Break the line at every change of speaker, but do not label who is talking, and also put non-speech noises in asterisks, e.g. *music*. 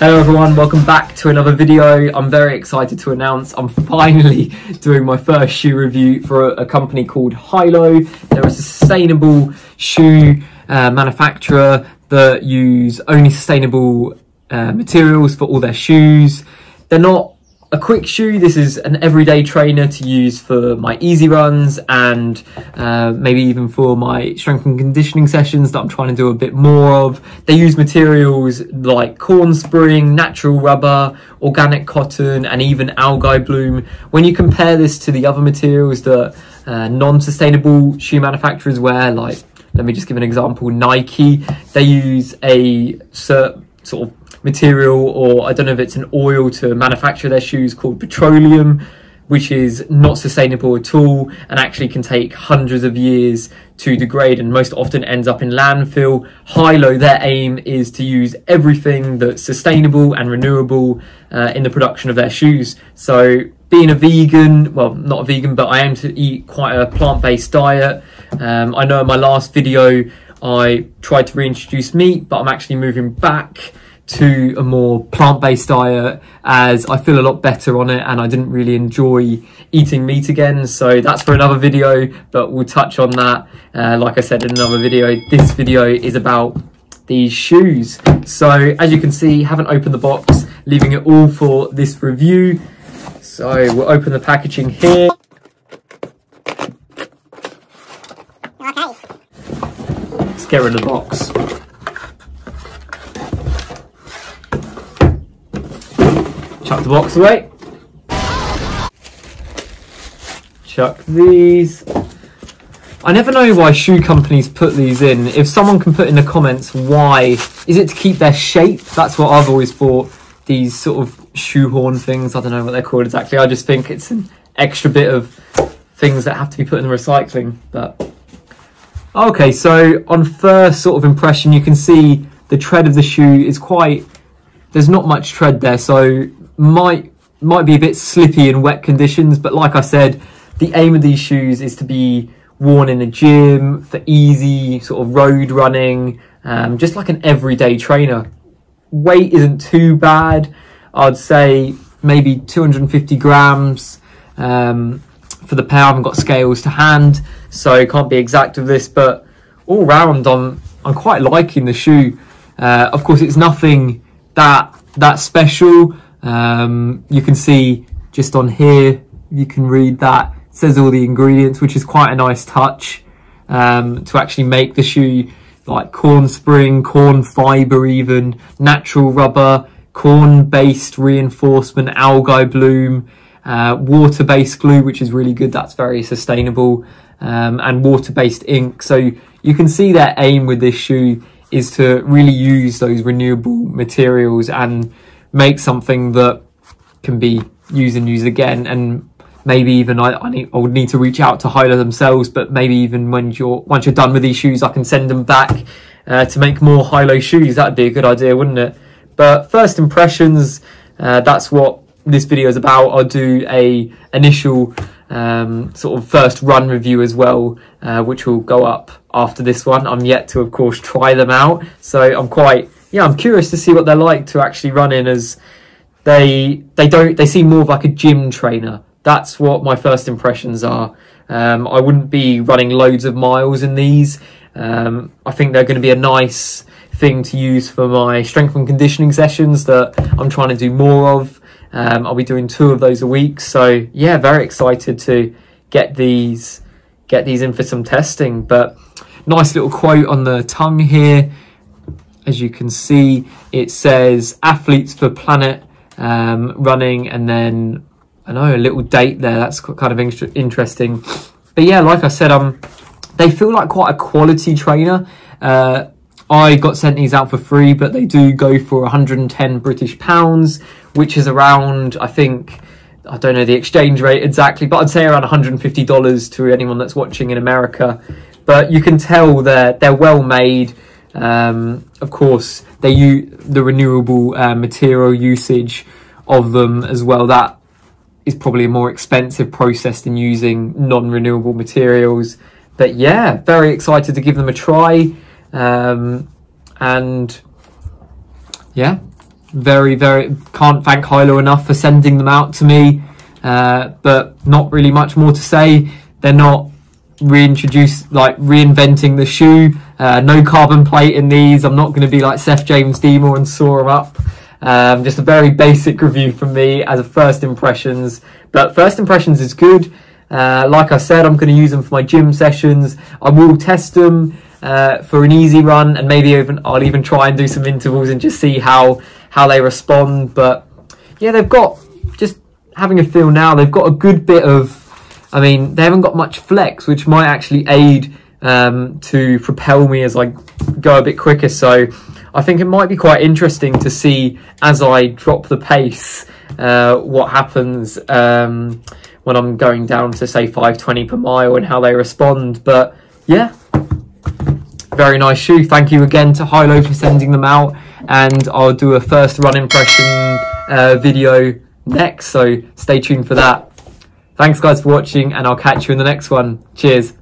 Hello everyone, welcome back to another video. I'm very excited to announce I'm finally *laughs* doing my first shoe review for a, a company called Hylo. They're a sustainable shoe uh, manufacturer that use only sustainable uh, materials for all their shoes. They're not a quick shoe. This is an everyday trainer to use for my easy runs and uh, maybe even for my strength and conditioning sessions that I'm trying to do a bit more of. They use materials like corn spring, natural rubber, organic cotton, and even algae bloom. When you compare this to the other materials that uh, non-sustainable shoe manufacturers wear, like let me just give an example, Nike, they use a sort of material or I don't know if it's an oil to manufacture their shoes called petroleum which is not sustainable at all and actually can take hundreds of years to degrade and most often ends up in landfill. Hylo, their aim is to use everything that's sustainable and renewable uh, in the production of their shoes. So being a vegan, well, not a vegan, but I aim to eat quite a plant-based diet. Um, I know in my last video, I tried to reintroduce meat, but I'm actually moving back to a more plant-based diet as I feel a lot better on it and I didn't really enjoy eating meat again. So that's for another video but we'll touch on that uh, like I said in another video. This video is about these shoes. So as you can see haven't opened the box leaving it all for this review. So we'll open the packaging here. Okay. let's get rid of the box Chuck the box away. Chuck these. I never know why shoe companies put these in. If someone can put in the comments why, is it to keep their shape? That's what I've always thought. These sort of shoehorn things, I don't know what they're called exactly. I just think it's an extra bit of things that have to be put in the recycling. But okay, so on first sort of impression, you can see the tread of the shoe is quite. There's not much tread there, so might might be a bit slippy in wet conditions, but like I said, the aim of these shoes is to be worn in a gym for easy sort of road running, um, just like an everyday trainer. Weight isn't too bad. I'd say maybe 250 grams um, for the pair. I haven't got scales to hand, so can't be exact with this, but all round, I'm I'm quite liking the shoe. Uh, of course, it's nothing that that special. Um, you can see just on here, you can read that it says all the ingredients, which is quite a nice touch um, to actually make the shoe like corn spring, corn fiber even, natural rubber, corn based reinforcement, algae bloom, uh, water based glue, which is really good. That's very sustainable um, and water based ink. So you can see their aim with this shoe is to really use those renewable materials and make something that can be used and used again and maybe even I, I, need, I would need to reach out to Hylo themselves but maybe even when you're once you're done with these shoes I can send them back uh, to make more Hylo shoes. That'd be a good idea wouldn't it? But first impressions uh, that's what this video is about. I'll do a initial um, sort of first run review as well uh, which will go up after this one. I'm yet to of course try them out so I'm quite yeah, I'm curious to see what they're like to actually run in as they they don't they seem more of like a gym trainer. That's what my first impressions are. Um, I wouldn't be running loads of miles in these. Um, I think they're going to be a nice thing to use for my strength and conditioning sessions that I'm trying to do more of. Um, I'll be doing two of those a week. So yeah, very excited to get these get these in for some testing. But nice little quote on the tongue here as you can see, it says athletes for planet um, running, and then I know a little date there. That's kind of interesting. But yeah, like I said, um, they feel like quite a quality trainer. Uh, I got sent these out for free, but they do go for 110 British pounds, which is around, I think, I don't know the exchange rate exactly, but I'd say around $150 to anyone that's watching in America. But you can tell they're they're well made. Um, of course, they use the renewable uh, material usage of them as well. That is probably a more expensive process than using non-renewable materials. But yeah, very excited to give them a try. Um, and yeah, very, very can't thank Hylo enough for sending them out to me. Uh, but not really much more to say. They're not reintroduce like reinventing the shoe. Uh, no carbon plate in these. I'm not going to be like Seth James DeMoor and saw them up. Um, just a very basic review from me as a first impressions. But first impressions is good. Uh, like I said, I'm going to use them for my gym sessions. I will test them uh, for an easy run, and maybe even I'll even try and do some intervals and just see how how they respond. But yeah, they've got just having a feel now. They've got a good bit of. I mean, they haven't got much flex, which might actually aid um, to propel me as I go a bit quicker. So I think it might be quite interesting to see as I drop the pace uh, what happens um, when I'm going down to say 520 per mile and how they respond. But yeah, very nice shoe. Thank you again to Hylo for sending them out, and I'll do a first run impression uh, video next. So stay tuned for that. Thanks guys for watching, and I'll catch you in the next one. Cheers.